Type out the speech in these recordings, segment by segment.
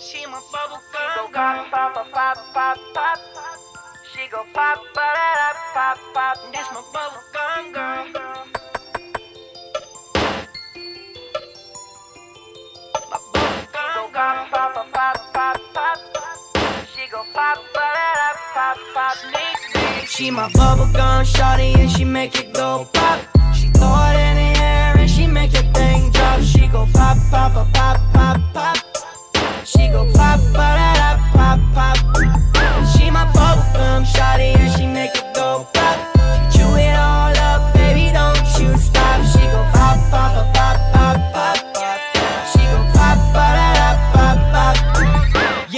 She my bubble gum girl. Pop, pop, pop, pop, pop. She go pop, pop, pop, pop. This my bubble gum girl. My bubble girl. Pop, pop, pop, pop, pop. She go pop, pop, pop, pop. She my bubble gum shawty and she make it go pop.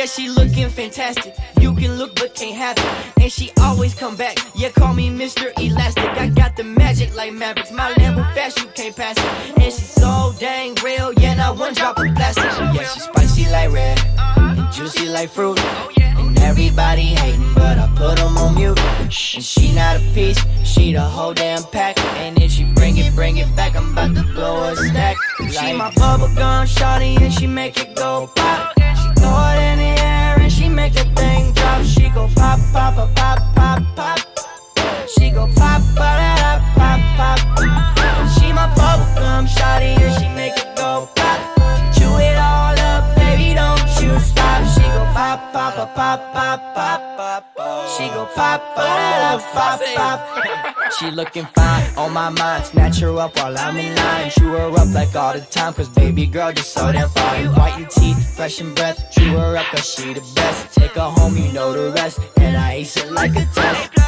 Yeah, she looking fantastic. You can look but can't have it. And she always come back. Yeah, call me Mr. Elastic. I got the magic like Mavericks. My level fast, you can't pass it. And she's so dang real. Yeah, not one drop of plastic. Yeah, she spicy like red. And juicy like fruit. And everybody hating, but I put them on mute. And she not a piece, she the whole damn pack. And if she bring it, bring it back, I'm about to blow a stack. She my bubble gum shawty and she make it go pop. Pop, pop, pop, pop, pop. She go pop, pop, pop, pop. She looking fine on my mind. Snatch her up while I'm in line. Chew her up like all the time. Cause baby girl, just so damn fine. Whiten teeth, fresh in breath. Chew her up cause she the best. Take her home, you know the rest. And I ace it like a test.